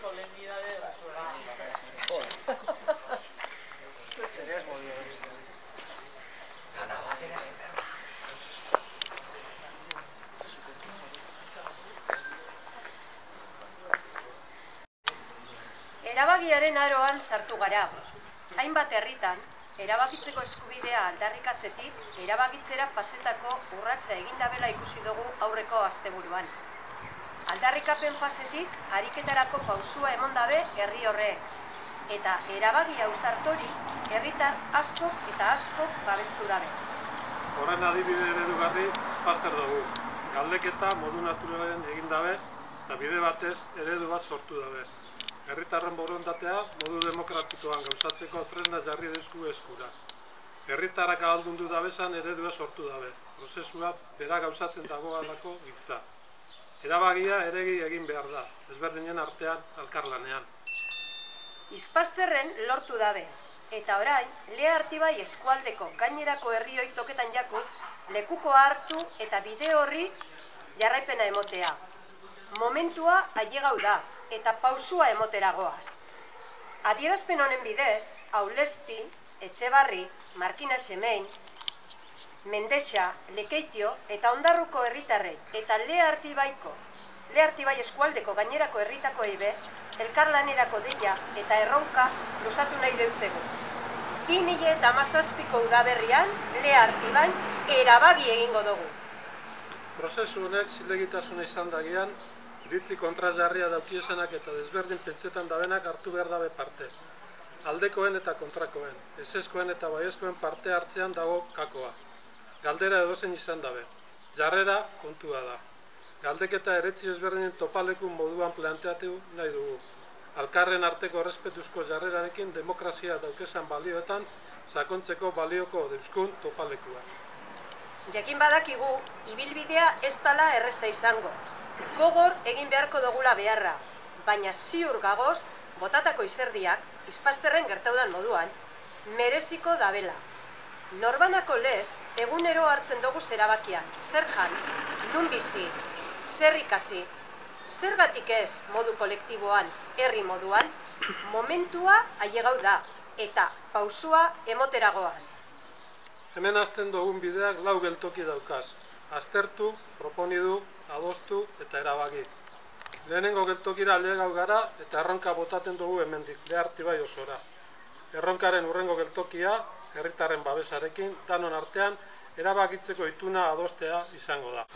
Solemnidad de la Serías muy bien. Erabagiaren aroan sartu gara. Hainbat herritan, erabakitzeko eskubidea aldarrikatzetik, erabakitzera pasetako urratsa egindabela ikusi dugu aurreko asteburuan. Aldarrikapen fasetik, ariketarako pausua emon dabe herri horrek. Eta erabagi ausartori, herritar askok eta askok babestu dabe. Horren adibide eredugarri espazter dugu. Galdeketa modu naturalen egin dabe eta bide batez eredu bat sortu dabe. Herritarren borondatea modu demokratikoan gauzatzeko tresna jarri deusku eskura. Herritarrak ahaldundu dabesan eredua sortu dabe. Prozesua bera gauzatzen dagoelako giltza. Erabagia eregi egin behar da, ezberdinen artean alkarlanean. Izpazterren lortu dabe, eta orain, Lea Artibai eskualdeko gainerako herrioi toketan jaku, lekukoa hartu eta bide horri jarraipena emotea. Momentua ailegau da, eta pausua emotera goaz. Adierazpen honen bidez, Aulesti, Etxebarri, Markina Semein, Mendexa, Lekeitio eta Ondarruko herritarrei eta Lea Artibaiko, Lea Artibai eskualdeko gainerako herritako eibe, elkarlanerako deia eta erronka lusatu nahi deutzegu. 2000 eta amazazpiko udaberrian, Lea Artibain erabagi egingo dugu. Prozesu honek zilegitasuna izan dagian, iritzi kontrajarria daukiesenak eta desberdin pentsetan dabenak hartu behar dabe parte. Aldekoen eta kontrakoen, eseskoen eta baiezkoen parte hartzean dago kakoa. Galdera edozen izan dabe. Jarrera kontua da. Galdeketa eretzi ezberdinen topaleku moduan planteatu nahi dugu. Alkarren arteko errespetuzko jarrerarekin demokrazia daukesan balioetan sakontzeko balioko deuskun topalekua. Jakin badakigu, ibilbidea ez dala erreza izango. Gogor egin beharko dugula beharra, baina ziur gagoz, botatako izerdiak, izpazterren gertaudan moduan, mereziko dabela. Norbanako lez, egunero hartzen dugu zerabakiak, zer jan, nun bizi, zer ikasi, zergatik ez modu kolektiboan, herri moduan, momentua ailegau da, eta pausua emoteragoaz. Hemen hasten dugun bideak lau geltoki daukaz. Aztertu, proponidu, adostu eta erabaki. Lehenengo geltokira aldegau gara eta erronka botaten dugu hemendik, leharti bai osora. Erronkaren urrengo geltokia, herritarren babesarekin, danon artean, erabakitzeko ituna adostea izango da.